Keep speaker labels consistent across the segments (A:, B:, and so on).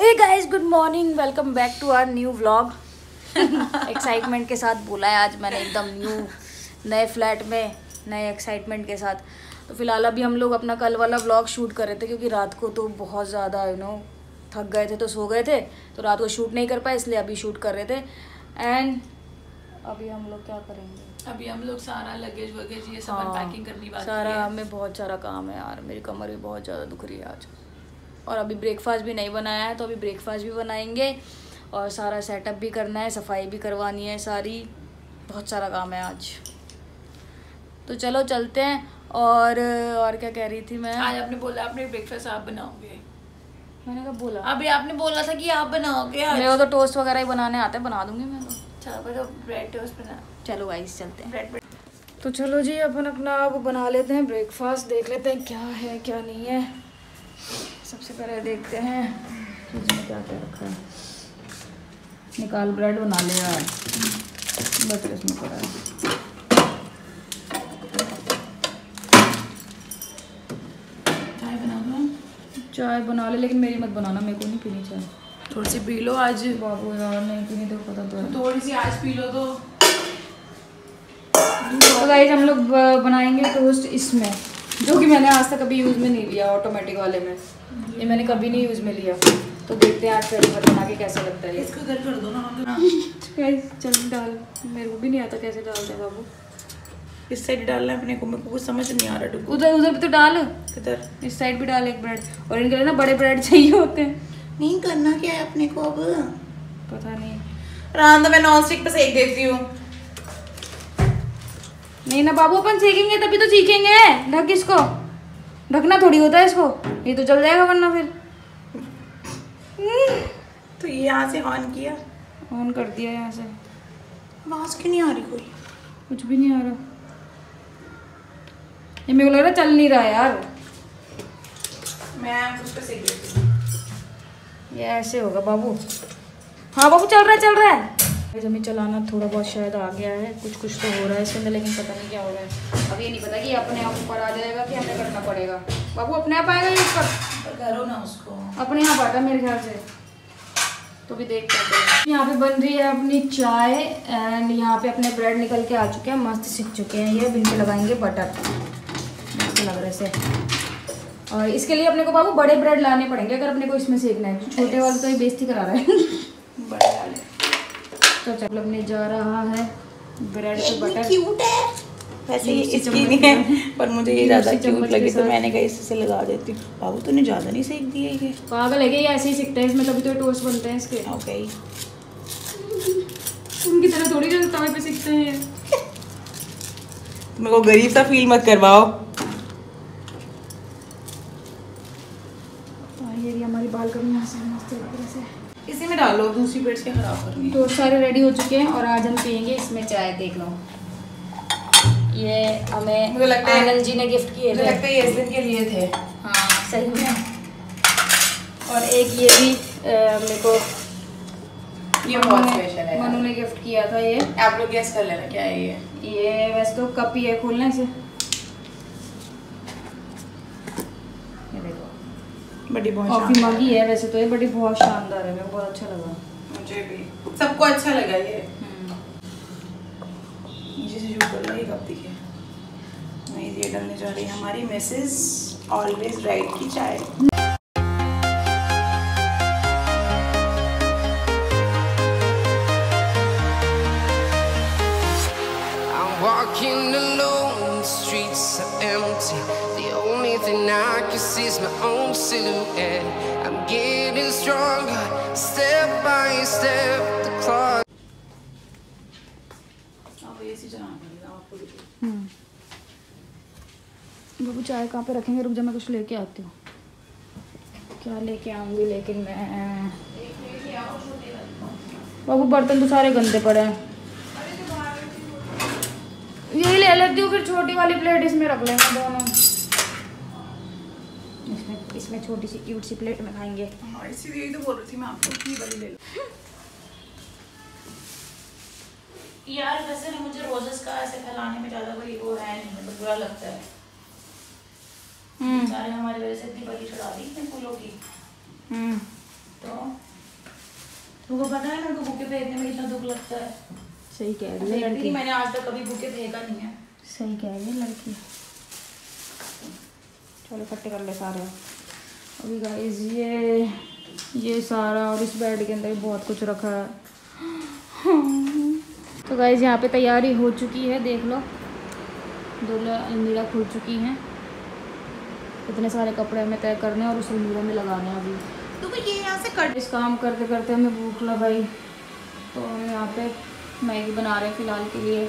A: Hey guys good morning welcome back to our new vlog excitement के साथ बोला है आज मैंने एकदम न्यू नए फ्लैट में नए एक्साइटमेंट के साथ। तो फ़िलहाल अभी हम लोग अपना कल वाला व्लॉग शूट कर रहे थे क्योंकि रात को तो बहुत ज़्यादा यू नो थक गए थे तो सो गए थे। तो रात को शूट नहीं कर पाए इसलिए अभी शूट कर रहे थे। एंड अभी हम लोग क्या करेंगे?
B: अभी हम लोग सारा लगेज वगेज ये सब
A: हाँ,
B: पैकिंग करनी बाकी
A: सारा हमें बहुत सारा काम है यार। मेरी कमर भी बहुत ज़्यादा दुख रही है आज। और अभी ब्रेकफास्ट भी नहीं बनाया है तो अभी ब्रेकफास्ट भी बनाएँगे और सारा सेटअप भी करना है सफ़ाई भी करवानी है सारी। बहुत सारा काम है आज। तो चलो चलते हैं और और क्या कह रही थी मैं?
B: आज आपने बोला आपने ब्रेकफास्ट आप बनाओगे।
A: मैंने कब बोला।
B: अभी आपने बोला था कि आप बनाओगे
A: मेरे को तो टोस्ट वगैरह ही बनाने आते हैं बना दूँगी मैं तो।
B: चलो तो ब्रेड टोस्ट बना।
A: चलो वाइस चलते हैं।
B: ब्रेड
A: तो चलो जी अपन अपना अब बना लेते हैं ब्रेकफास्ट देख लेते हैं क्या है क्या नहीं है। सबसे पहले देखते हैं इसमें क्या क्या रखा है। निकाल ब्रेड बना लिया यार बस इसमें पड़ा है।
B: चाय बना
A: चाय बना ले लेकिन मेरी मत बनाना मेरे को नहीं पीनी चाय।
B: थोड़ी सी पी लो आज।
A: बाबू यार नहीं पीनी तो पता तो है।
B: थोड़ी सी आज पी लो तो।
A: तो गाइस हम लोग बनाएँगे टोस्ट इसमें। जो कि मैंने आज तक कभी यूज़ में नहीं लिया ऑटोमेटिक वाले में। ये मैंने कभी नहीं यूज़ में लिया। तो देखते हैं आज पहली बार बना के कैसा लगता है
B: इसको इधर कर दो ना
A: चल डाल। मेरे को भी नहीं आता कैसे डालते हैं बाबू
B: इस साइड डालना है अपने को मेरे को कुछ समझ नहीं आ रहा डुगू।
A: उधर उधर भी तो डाल।
B: किधर
A: इस साइड भी डाल एक ब्रेड और इनके लिए ना बड़े ब्रेड चाहिए होते हैं।
B: नहीं करना क्या है अपने को अब?
A: पता नहीं।
B: रान तो मैं नॉन स्टिक पे सेक देती हूँ।
A: नहीं ना बाबू अपन सीखेंगे तभी तो सीखेंगे। ढक इसको। ढकना थोड़ी होता है इसको। ये तो जल जाएगा वरना फिर।
B: तो ये यहाँ से ऑन किया।
A: ऑन कर दिया यहाँ से।
B: आवाज़ क्यों नहीं आ रही कोई?
A: कुछ भी नहीं आ रहा। ये मेरे को लग रहा चल नहीं रहा यार।
B: मैं पे सेक हूँ।
A: ये ऐसे होगा बाबू। हाँ बाबू चल रहा है चल रहा है। ज़मीन चलाना थोड़ा बहुत शायद आ गया है कुछ कुछ तो हो रहा है इसके अंदर लेकिन पता नहीं क्या हो रहा है। अब ये नहीं पता कि अपने आप ऊपर आ जाएगा कि हमें करना पड़ेगा। बाबू अपने आप आएगा ये ऊपर?
B: करो ना उसको।
A: अपने आप आता मेरे ख्याल से। तो भी देख पाते यहाँ पे बन रही है अपनी चाय एंड यहाँ पे अपने ब्रेड निकल के आ चुके हैं मस्त सीख चुके हैं ये। बिन पे लगाएँगे बटर मस्त लग रहे से और इसके लिए अपने को बाबू बड़े ब्रेड लाने पड़ेंगे अगर अपने को इसमें सेकना है। छोटे वाले तो ये बेइज्जती करा रहा है।
B: बड़े वाले।
A: तो चल अपने जा रहा है। ब्रेड पे बटर
B: क्यूट है। वैसे ये इसकी नहीं है पर मुझे ये ज़्यादा क्यूट लगी तो मैंने कहा इससे लगा देती हूँ। बाबू तूने ज़्यादा नहीं सेक दिया ये।
A: पागल है ये ऐसे ही सीखते हैं इसमें तभी तो टोस्ट बनते हैं इसके।
B: ओके
A: उनकी तरह थोड़ी जो तवे पे सीखते हैं।
B: मेरे को गरीब सा फील मत करवाओ।
A: और ये हमारी बालकनी यहाँ से मस्त लग रही है
B: इसी में डालो दूसरी प्लेट से खराब करनी
A: तो सारे रेडी हो चुके हैं और आज हम पियेंगे इसमें चाय देख लो। ये हमें
B: मुझे लगता है-
A: आनंद जी ने गिफ्ट किए
B: मुझे
A: थे।
B: लगता है ये इस दिन के लिए थे।
A: हाँ सही में। और एक ये भी मेरे को
B: ये बहुत स्पेशल है।
A: मनु ने गिफ्ट किया था ये।
B: आप लोग गेस कर लेना क्या है ये?
A: ये वैसे तो कप ही है खोलने से ये देखो
B: बड़ी बहुत
A: कॉफ़ी मग ही। वैसे तो ये बड़ी बहुत शानदार है मेरे को बहुत अच्छा लगा।
B: मुझे भी। सबको अच्छा लगा ये। नीचे से शूट कर ये कब दिखे? नहीं ये डालने जा रही है हमारी मिसेस ऑलवेज राइट की चाय।
C: I'm walking alone, the streets are empty. Thing I can see is my own silhouette. I'm getting stronger, step by step. The clock.
B: आपको
A: बाबू चाय कहाँ पे रखेंगे रुक जा मैं कुछ लेके आती हूँ क्या लेके आऊँगी लेकिन मैं बाबू बर्तन तो सारे गंदे पड़े हैं यही ले लेती हूँ फिर छोटी वाली प्लेट इसमें रख लेंगे दोनों इसमें छोटी सी क्यूट सी प्लेट में खाएँगे।
B: हाँ इसीलिए ही तो बोल रही थी मैं आपको इतनी बड़ी ले लो। यार वैसे ना मुझे रोजेस का ऐसे फैलाने में ज़्यादा कोई वो है नहीं मतलब बुरा लगता है।
A: हम्म।
B: सारे हमारी वजह से इतनी बड़ी चढ़ा दी इतने फूलों की।
A: हम्म।
B: तो तुमको पता है मेरे को बुके फेंकने में कितना दुख लगता है।
A: सही कह रही है लड़की।
B: मैंने आज तक कभी बुके फेंका नहीं है।
A: सही कह रही है लड़की। चलो इकट्ठे कर ले सारे। अभी गाइस ये ये सारा और इस बेड के अंदर बहुत कुछ रखा है। तो गाइस यहाँ पे तैयारी हो चुकी है देख लो। दोनों अलमीरा खुल चुकी हैं। इतने सारे कपड़े हमें तय करने हैं और उस अलमीरा में लगाने हैं अभी।
B: तुम ये यहाँ से कट
A: इस काम करते करते हमें भूख लगाई तो हम यहाँ पे मैगी बना रहे हैं फ़िलहाल के लिए।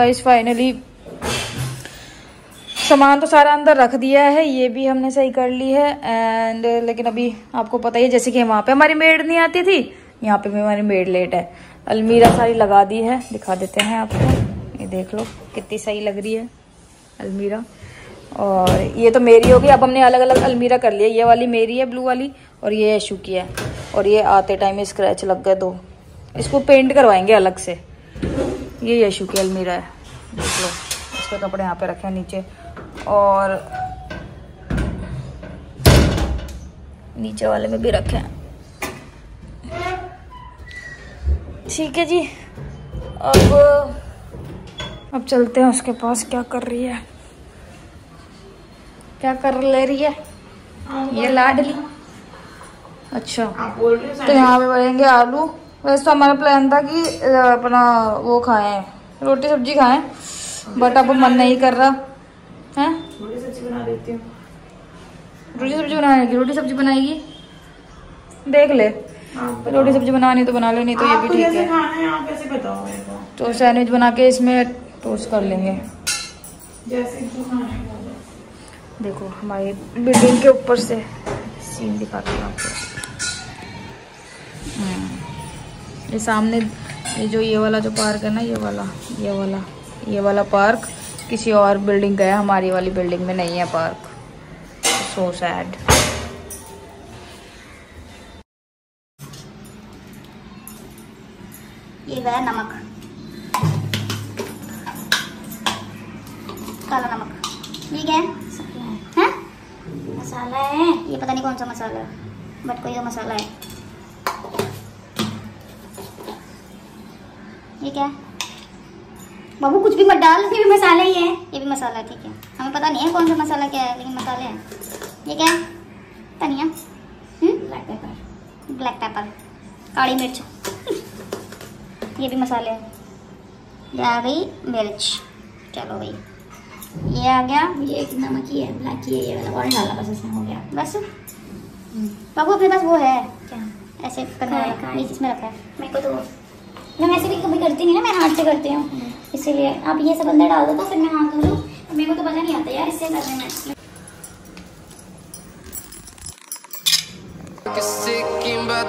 A: Guys finally सामान तो सारा अंदर रख दिया है, ये भी हमने सही कर ली है एंड लेकिन अभी आपको पता ही है, जैसे कि वहाँ पे हमारी मेड नहीं आती थी, यहाँ पे भी हमारी मेड लेट है। अलमीरा सारी लगा दी है, दिखा देते हैं आपको, ये देख लो, कितनी सही लग रही है अलमीरा। और ये तो मेरी होगी, अब हमने अलग अलग अलमीरा कर लिया, ये वाली मेरी है ब्लू वाली, और ये यशु की है। और ये आते टाइम स्क्रैच लग गए दो। इसको पेंट करवाएँगे अलग से। ये यशु की अलमीरा है। देख लो, इसके कपड़े यहाँ पे रखे हैं नीचे। और नीचे वाले में भी रखे हैं। ठीक है जी। अब अब चलते हैं उसके पास, क्या कर रही है? क्या कर ले रही है? ये लाडली। अच्छा तो यहाँ पे बनेंगे आलू। वैसे तो हमारा प्लान था कि अपना वो खाएँ रोटी सब्ज़ी खाएँ बट अब मन नहीं कर रहा। है?
B: रोटी सब्ज़ी बना देती हूँ।
A: रोटी सब्ज़ी बनाएगी रोटी सब्ज़ी बनाएगी? देख ले। रोटी सब्ज़ी बनानी तो बना ले नहीं तो ये भी ठीक है।
B: आप कैसे बताओ
A: तो सैंडविच बना के इसमें टोस्ट कर लेंगे।
B: जैसे है।
A: देखो हमारी बिल्डिंग के ऊपर से सीन दिखाती हूँ आपको। हम्म। ये सामने ये जो ये वाला जो पार्क है ना ये वाला ये वाला ये वाला पार्क किसी और बिल्डिंग का है हमारी वाली बिल्डिंग में नहीं है पार्क। सो सैड
D: ये गया नमक। काला नमक। ये क्या है। मसाला है। ये पता नहीं कौन सा मसाला है बट कोई तो मसाला है। ये क्या? है बाबू कुछ भी मत डाल ये भी मसाला ही है। ये भी मसाला ठीक है। हमें पता नहीं है कौन सा मसाला क्या है लेकिन मसाले हैं। ये क्या? है धनिया ब्लैक पेपर ब्लैक पेपर काली मिर्च। ये भी मसाले हैं। ये आ गई मिर्च। चलो भाई। ये आ गया।
E: ये एक नमक ही है ब्लैक ही है ये वाला और डाला बस इसमें हो गया।
D: बस। बाबू अपने पास वो है।
E: क्या?
D: ऐसे करने
E: हाँ,
D: इसमें रखा है?
E: मेरे को तो हम ऐसे भी कभी करते नहीं ना, मैं हाथ से करती हूँ। इसीलिए आप ये सब अंदर डाल दो तो फिर मैं हाथ धो मेरे को तो पता नहीं आता यार, इससे करने में।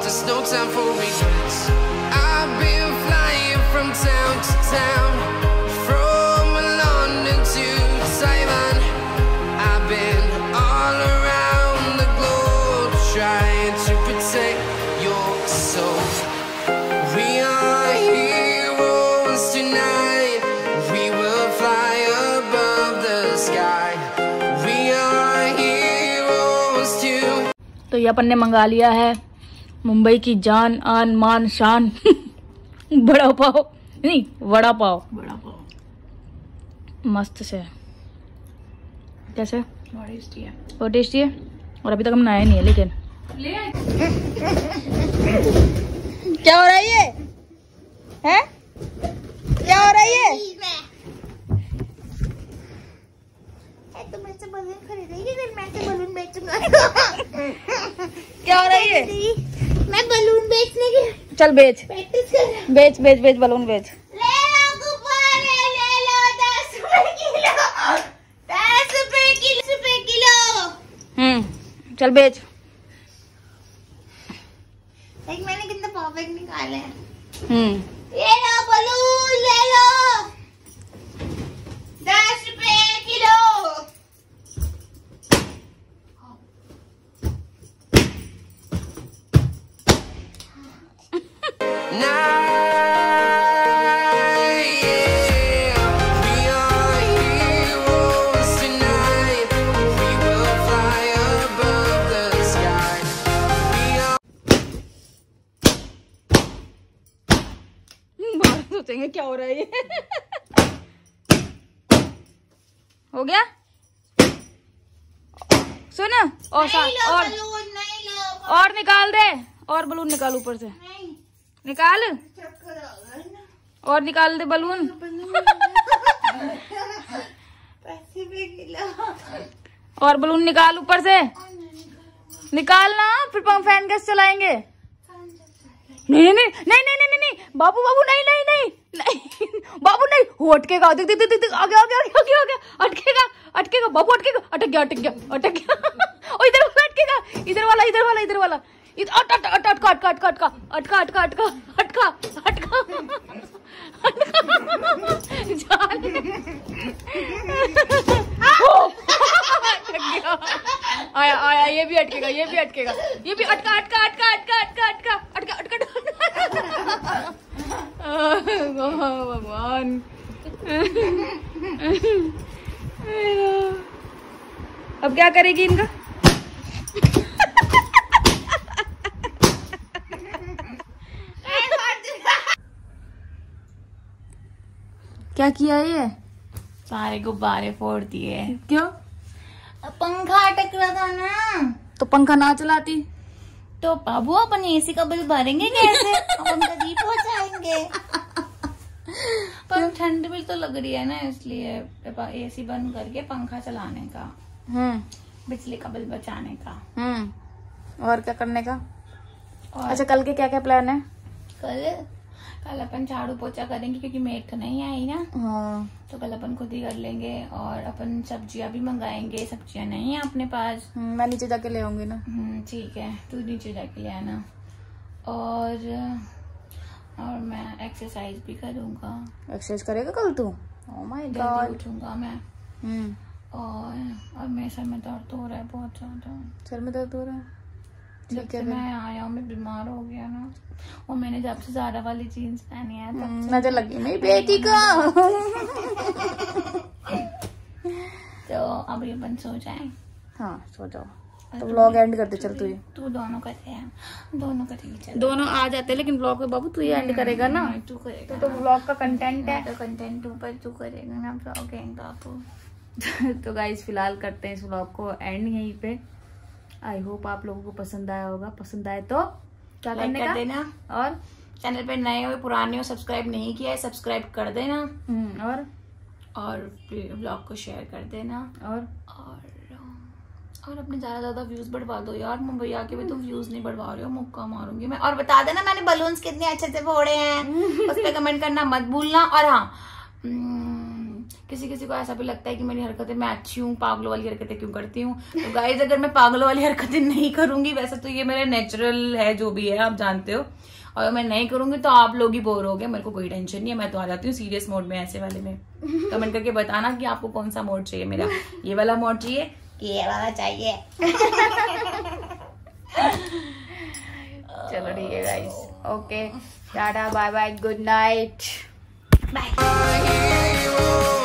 C: There's no time for regrets. I've been flying from town to town.
A: ये अपन ने मंगा लिया है। मुंबई की जान आन मान शान। बड़ा पाव। नहीं वड़ा पाव।
B: बड़ा पाव।
A: मस्त से। कैसे?
B: टेस्टी है।
A: बहुत टेस्टी है? और अभी तक हम नहाए नहीं है लेकिन। क्या हो रहा है ये? हैं? क्या हो रहा है ये? क्या हो रहा है?
E: मैं बलून बेचने
A: चल बेच। बेच बेच बेच बलून बेच। हम्म, चल बेच।
E: देख मैंने कितने परफेक्ट निकाले हैं।
A: हम्म।
E: ये लो बलून।
A: सुन और सा-
E: नहीं लो
A: और
E: बलून नहीं लो
A: और निकाल दे और बलून निकाल ऊपर से। निकाल। और निकाल दे बलून। और बलून निकाल ऊपर से। निकाल ना फिर पंप फ़ैन कैसे चलाएँगे? नहीं नहीं नहीं नहीं नहीं नहीं नहीं बाबू बाबू नहीं नहीं नहीं नहीं बाबू नहीं वो अटकेगा देख देख देख देख आगे आगे आगे आगे आगे अटकेगा। अटकेगा बाबू अटकेगा अटक गया अटक गया अटक गया इधर वाला अटकेगा इधर वाला इधर वाला इधर वाला अटका अटका अटका अटका अटका अटका अटका अटका अटका आया आया ये भी अटकेगा ये भी अटकेगा ये भी अटका अटका अटका अटका अटका अटका अटका अटका भगवान अब क्या करेगी इनका? क्या किया ये?
E: सारे गुब्बारे फोड़ दिए।
A: क्यों?
E: पंखा अटक रहा था ना।
A: तो पंखा ना चलाती।
E: तो बाबू अपन एसी का बिल भरेंगे कैसे? अपन कभी पहुंचाएँगे पर ठंड भी तो लग रही है ना इसलिए एसी बंद करके पंखा चलाने का
A: हम्म।
E: बिजली का बिल बचाने का।
A: हम्म। और क्या करने का?
E: और
A: अच्छा कल के क्या क्या प्लान है?
E: कल कल अपन झाड़ू पोछा करेंगे क्योंकि मेट तो नहीं आई ना।
A: हाँ।
E: तो कल अपन खुद ही कर लेंगे और अपन सब्ज़ियाँ भी मंगाएँगे सब्ज़ियाँ नहीं है अपने पास।
A: हम्म, मैं नीचे जाके ले आऊँगी ना।
E: ठीक है तू नीचे जाके ले आना। और और मैं एक्सरसाइज भी करूँगा।
A: एक्सरसाइज करेगा कल तू? ओह माय गॉड
E: उठूँगा मैं।
A: हम्म।
E: और और मेरे सर में दर्द हो रहा है बहुत ज़्यादा।
A: सर में दर्द हो रहा है?
E: जब से मैं आया हूँ मैं बीमार हो गया ना। और मैंने जब से ज़्यादा वाली जीन्स पहनी है तब
A: हम्म, नज़र लगी मेरी बेटी को।
E: तो अब ये बंद सो जाए।
A: हाँ सो जाओ। तो व्लॉग एंड करते चल तू ही।
E: तू दोनों करते हैं। दोनों करेंगे चल।
A: दोनों आ जाते हैं लेकिन व्लॉग में बाबू तू ही एंड करेगा ना।
E: हाँ, तू करेगा।
A: तो व्लॉग का कंटेंट है।
E: तो कंटेंट ऊपर तू करेगा ना ब्लॉगिंग बाबू।
A: तो गाइज़ फ़िलहाल करते हैं इस व्लॉग को एंड यहीं पे। आई होप आप लोगों को पसंद आया होगा। पसंद आए तो क्या करने
E: कर
A: का
E: देना।
A: और?
E: चैनल पे नए हो पुराने हो सब्सक्राइब नहीं किया है सब्सक्राइब कर देना।
A: हम्म, और?
E: और ब्लॉग को शेयर कर देना।
A: और
E: और अपने ज़्यादा ज़्यादा व्यूज़ बढ़वा दो। यार मुंबई आके भी तुम व्यूज़ नहीं बढ़वा रहे हो मुक्का मारूँगी मैं। और बता देना मैंने बलून्स कितने अच्छे से फोड़े हैं। उस पर कमेंट करना मत भूलना। और हाँ हम्म, किसी किसी को ऐसा भी लगता है कि मेरी हरकतें मैं अच्छी हूँ पागलों वाली हरकतें क्यों करती हूँ? तो गाइज़ अगर मैं पागलों वाली हरकतें नहीं करूँगी वैसे तो ये मेरा नेचुरल है जो भी है आप जानते हो। और मैं नहीं करूँगी तो आप लोग ही बोर हो गए। मेरे को कोई टेंशन नहीं है मैं तो आ जाती हूँ सीरियस मोड में ऐसे वाले में। कमेंट करके बताना कि आपको कौन सा मोड चाहिए मेरा। ये वाला मोड चाहिए ये वाला चाहिए।
A: चलो ठीक है guys okay tata bye bye good night
C: Heroes